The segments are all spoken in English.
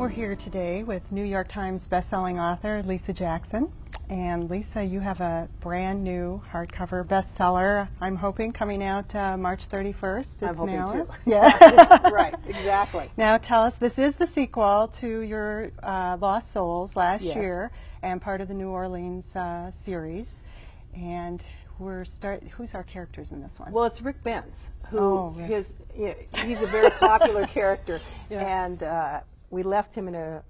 We're here today with New York Times bestselling author Lisa Jackson. And Lisa, you have a brand new hardcover bestseller, I'm hoping, coming out uh, March 31st. It's I'm hoping Malice. too. Yeah. right, exactly. now tell us, this is the sequel to your uh, Lost Souls last Yes. year and part of the New Orleans uh, series. And we're start. Who's our characters in this one? Well, it's Rick Bentz, who Oh, his he's a very popular character, Yeah. and uh, we left him in a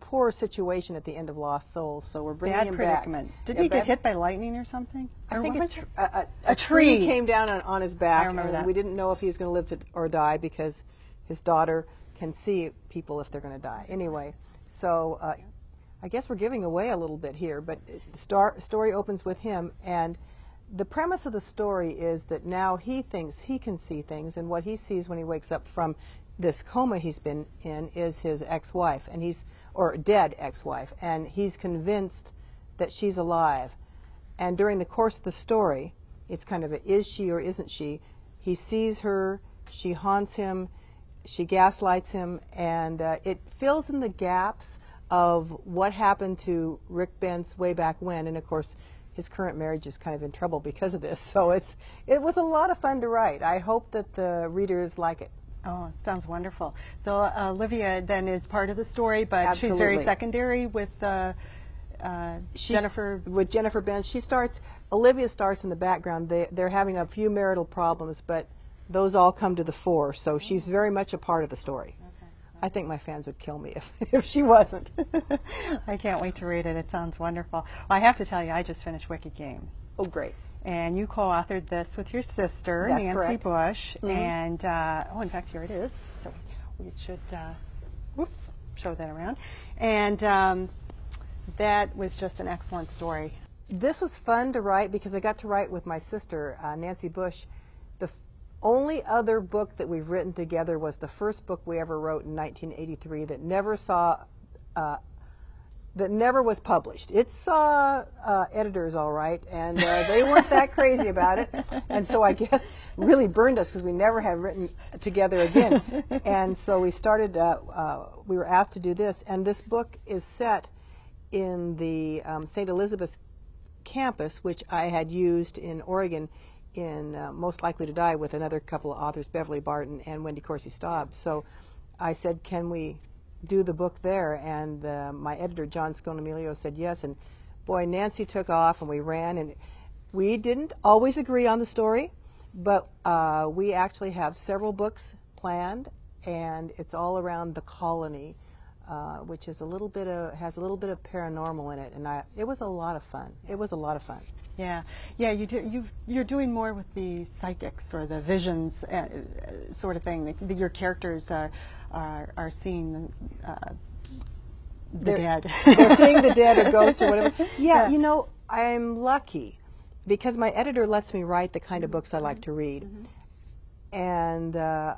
poor situation at the end of Lost Souls, so we're bringing bad him predicament. back. Did Yeah, he get hit by lightning or something? I Or think it's was- a, a, A a tree tree. came down on, on his back, I remember and that. we didn't know if he was going to live or die because his daughter can see people if they're going to die. Anyway, so uh, I guess we're giving away a little bit here, but the star, story opens with him, and the premise of the story is that now he thinks he can see things, and what he sees when he wakes up from this coma he's been in is his ex-wife, and he's or dead ex-wife, and he's convinced that she's alive. And during the course of the story, it's kind of a is she or isn't she? He sees her, she haunts him, she gaslights him, and uh, it fills in the gaps of what happened to Rick Bentz way back when. And of course, his current marriage is kind of in trouble because of this. So it's it was a lot of fun to write. I hope that the readers like it. Oh, it sounds wonderful. So uh, Olivia then is part of the story, but she's very secondary with uh, uh, Jennifer. with Jennifer Bentz. She starts. Olivia starts in the background. They they're having a few marital problems, but those all come to the fore. So she's very much a part of the story. I think my fans would kill me if, if she wasn't. I can't wait to read it. It sounds wonderful. Well, I have to tell you, I just finished Wicked Game. oh, great. And you co-authored this with your sister, That's Nancy correct. Mm-hmm. Bush. And, uh, oh, in fact, here it is. So we should, uh, whoops, show that around. And um, that was just an excellent story. This was fun to write because I got to write with my sister, uh, Nancy Bush. The f- only other book that we've written together was the first book we ever wrote in 1983 that never saw, uh, that never was published. It saw uh, editors all right, and uh, they weren't that crazy about it. And so I guess really burned us because we never had written together again. And so we started, uh, uh, we were asked to do this, and this book is set in the um, St. Elizabeth campus, which I had used in Oregon in uh, Most Likely to Die with another couple of authors, Beverly Barton and Wendy Corsi Staub. So I said, can we do the book there? And uh, my editor, John Scognamiglio, said yes. And boy, Nancy took off and we ran. And we didn't always agree on the story, but uh, we actually have several books planned, and it's all around the colony. Uh, which is a little bit of has a little bit of paranormal in it, and I, it was a lot of fun. It was a lot of fun. Yeah, yeah. You do. You you're doing more with the psychics or the visions uh, uh, sort of thing. The, your characters are are, are seeing uh, the They're- dead. They're seeing the dead or ghosts or whatever. Yeah, Yeah. you know, I'm lucky because my editor lets me write the kind of books I like to read, and uh,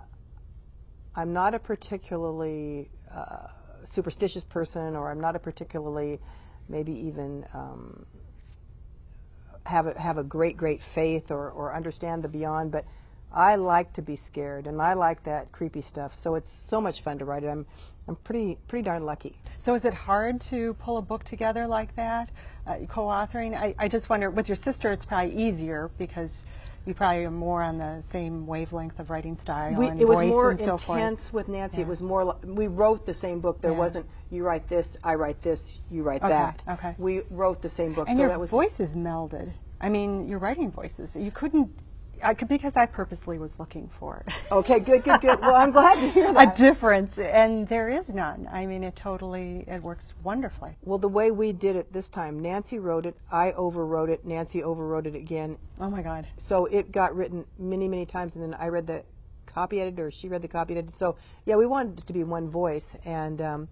I'm not a particularly uh, superstitious person, or I'm not a particularly maybe even um, have a, have a great great faith or, or understand the beyond, but I like to be scared and I like that creepy stuff. So it's so much fun to write it. I'm I'm pretty pretty darn lucky. so is it hard to pull a book together like that, uh, co-authoring? I, I just wonder. With your sister, it's probably easier because you probably are more on the same wavelength of writing style We, and it was voice more and so forth. intense with Nancy. It was more. Like, we wrote the same book. There Yeah. wasn't you write this, I write this, you write Okay, that. okay. We wrote the same book. And so your that was voices melded. I mean, your writing voices. You couldn't. I could because I purposely was looking for it. okay. Good, good, good. Well, I'm glad to hear that. a difference, and there is none. I mean, it totally it works wonderfully. well, the way we did it this time, Nancy wrote it, I overwrote it, Nancy overwrote it again, Oh my God. so it got written many, many times, and then I read the copy edited, or she read the copy edited. So yeah, we wanted it to be one voice, and um,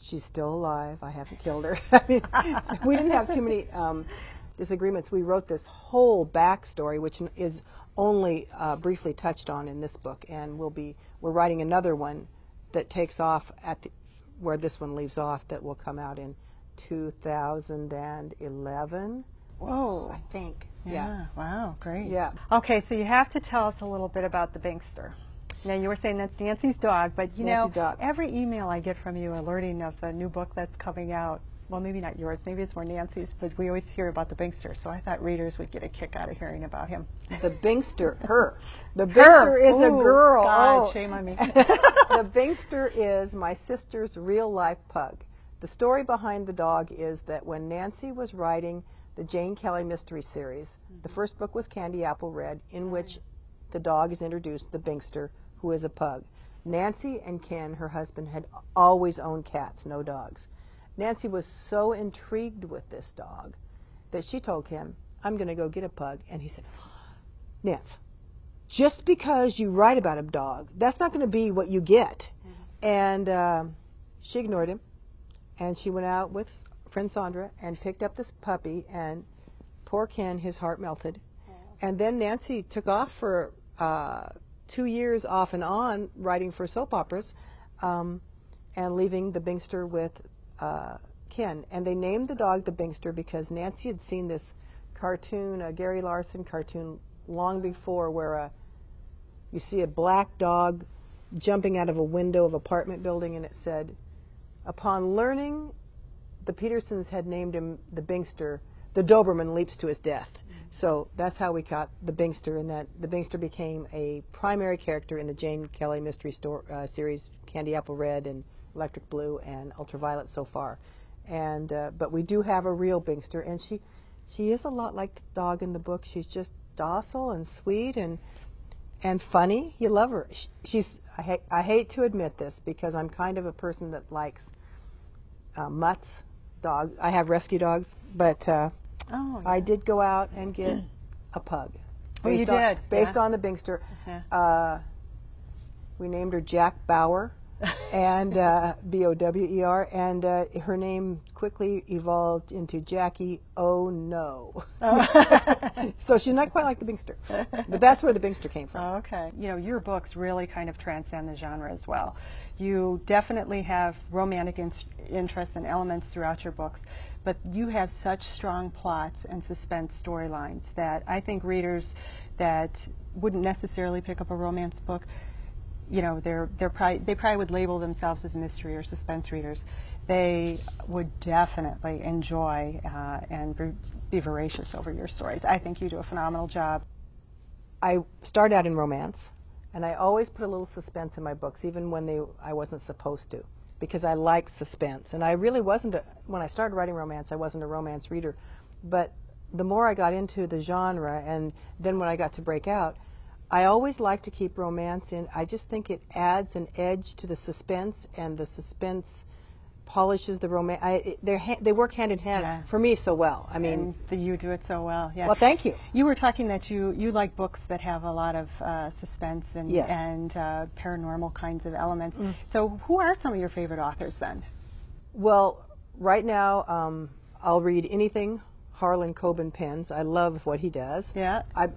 she's still alive. I haven't killed her. I mean, we didn't have too many um, disagreements. We wrote this whole backstory, which is only uh, briefly touched on in this book, and we'll be we're writing another one that takes off at the, where this one leaves off. That will come out in 2011, Whoa. I think. Yeah. Wow. Great. Yeah. Okay, so you have to tell us a little bit about the Binkster. Now you were saying that's Nancy's dog, but you Nancy's know, dog. every email I get from you alerting of a new book that's coming out. Well, maybe not yours, maybe it's more Nancy's, but we always hear about the Binkster, so I thought readers would get a kick out of hearing about him. The Binkster, her. The Binkster is a girl. God, oh. shame on me. the Binkster is my sister's real life pug. The story behind the dog is that when Nancy was writing the Jane Kelly Mystery Series, the mm-hmm. first book was Candy Apple Red, in which the dog is introduced, the Binkster, who is a pug. Nancy and Ken, her husband, had always owned cats, no dogs. Nancy was so intrigued with this dog that she told Ken, I'm going to go get a pug. And he said, Nance, just because you write about a dog, that's not going to be what you get. And um she ignored him, and she went out with friend Sandra and picked up this puppy. And poor Ken, his heart melted. And then Nancy took off for uh, two years off and on writing for soap operas, um, and leaving the Binkster with uh, Ken. And they named the dog the Binkster because Nancy had seen this cartoon, a Gary Larson cartoon, long before, where a you see a black dog jumping out of a window of apartment building, and it said, "Upon learning the Petersons had named him the Binkster, the Doberman leaps to his death." So that's how we got the Binkster, and that the Binkster became a primary character in the Jane Kelly mystery store, uh, series, Candy Apple Red and Electric Blue and Ultraviolet so far. And uh, but we do have a real Binkster, and she she is a lot like the dog in the book. She's just docile and sweet and and funny. You love her. Sh- She's. I hate. I hate to admit this because I'm kind of a person that likes uh, mutts, dog. I have rescue dogs, but uh, Oh, I did go out and get a pug. Oh, you based on- did? Based Yeah. on the Binkster. Yeah. Uh, we named her Jack Bauer, and uh, B O W E R, and uh, her name quickly evolved into Jackie. Oh no! so she's not quite like the Binkster, but that's where the Binkster came from. Oh, okay. You know, your books really kind of transcend the genre as well. You definitely have romantic in- interests and elements throughout your books, but you have such strong plots and suspense storylines that I think readers that wouldn't necessarily pick up a romance book, you know, they're, they're probably, they probably would label themselves as mystery or suspense readers. They would definitely enjoy uh, and be, voracious over your stories. I think you do a phenomenal job. I started out in romance, and I always put a little suspense in my books, even when they I wasn't supposed to, because I like suspense. And I really wasn't a, when I started writing romance, I wasn't a romance reader, but the more I got into the genre, and then when I got to break out, I always like to keep romance in. I just think it adds an edge to the suspense, and the suspense polishes the romance. I, they they work hand in hand Yeah. for me so well. I mean, the, you do it so well. Yeah. well, thank you. You were talking that you, you like books that have a lot of uh, suspense and, Yes. and uh, paranormal kinds of elements. So, who are some of your favorite authors then? Well, right now, um, I'll read anything Harlan Coben pens. I love what he does. Yeah. I,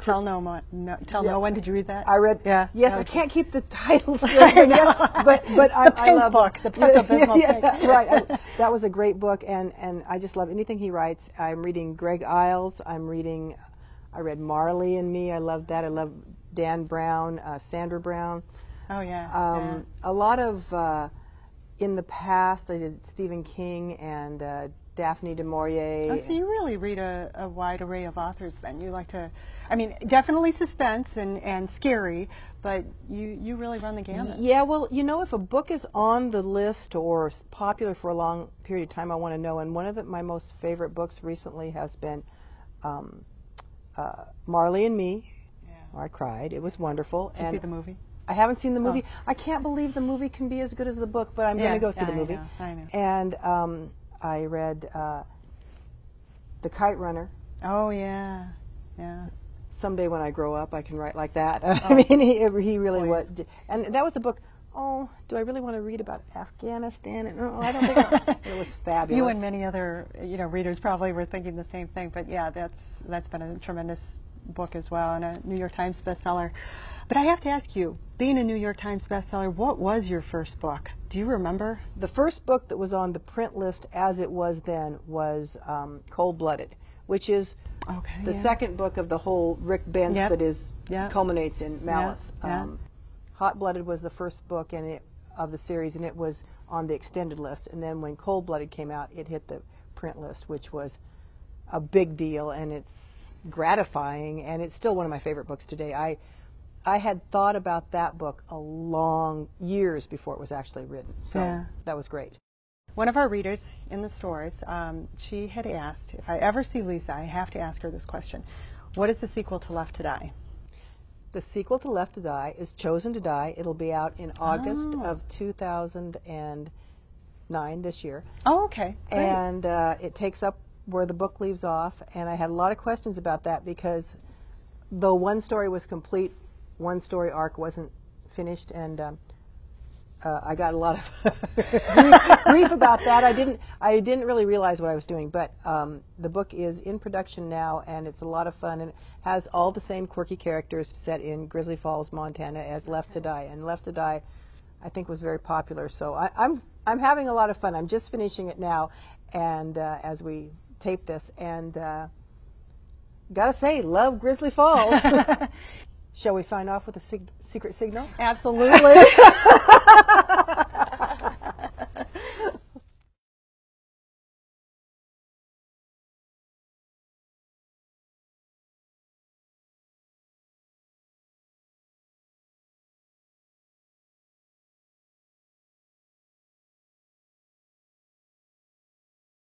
Tell no, one. no tell no one. Did you read that? I read. Yeah. Yes, I can't keep the title straight. But yes, but but I, The I love book, the Pepto-Bismol yeah, right. I, that was a great book, and and I just love anything he writes. I'm reading Greg Iles. I'm reading. I read Marley and Me. I love that. I love Dan Brown, uh, Sandra Brown. Oh yeah. Um, A lot of uh, in the past, I did Stephen King and uh, Daphne du Maurier. Oh, so you really read a, a wide array of authors then. You like to, I mean, definitely suspense and, and scary, but you, you really run the gamut. Yeah, well, you know, if a book is on the list or popular for a long period of time, I want to know. And one of the, my most favorite books recently has been um, uh, Marley and Me. Yeah. I cried. It was wonderful. Did you and see the movie? I haven't seen the movie. I can't believe the movie can be as good as the book, but I'm going to go see yeah, the I movie. know, I know. And um, I read uh, The Kite Runner. Oh yeah, yeah. someday when I grow up, I can write like that. I mean, he, he really Oh. Please. was. And that was a book. Oh, do I really want to read about Afghanistan? And, oh, I don't think I, it was fabulous. You and many other, you know, readers probably were thinking the same thing. But yeah, that's that's been a tremendous book as well, and a New York Times bestseller. But I have to ask you, being a New York Times bestseller, what was your first book? Do you remember? The first book that was on the print list, as it was then, was um, Cold Blooded, which is Okay. the yeah. second book of the whole Rick Bentz Yep. that is Yep. culminates in Malice. yeah. Um, Hot Blooded was the first book and it, of the series, and it was on the extended list. And then when Cold Blooded came out, it hit the print list, which was a big deal, and it's gratifying, and it's still one of my favorite books today. I I had thought about that book a long years before it was actually written, so Yeah. that was great. One of our readers in the stores, um, she had asked, if I ever see Lisa, I have to ask her this question. What is the sequel to Left to Die? The sequel to Left to Die is Chosen to Die. It'll be out in August Oh. of 2009 this year. Oh, okay. Great. and uh, it takes up where the book leaves off. And I had a lot of questions about that because though one story was complete, one story arc wasn't finished, and um, uh, I got a lot of grief, grief about that. I didn't, I didn't really realize what I was doing, but um, the book is in production now, and it's a lot of fun, and it has all the same quirky characters set in Grizzly Falls, Montana, as Left to Die, and Left to Die, I think, was very popular. So I, I'm, I'm having a lot of fun. I'm just finishing it now, and uh, as we tape this, and uh, gotta say, love Grizzly Falls. Shall we sign off with a sig- secret signal? Absolutely.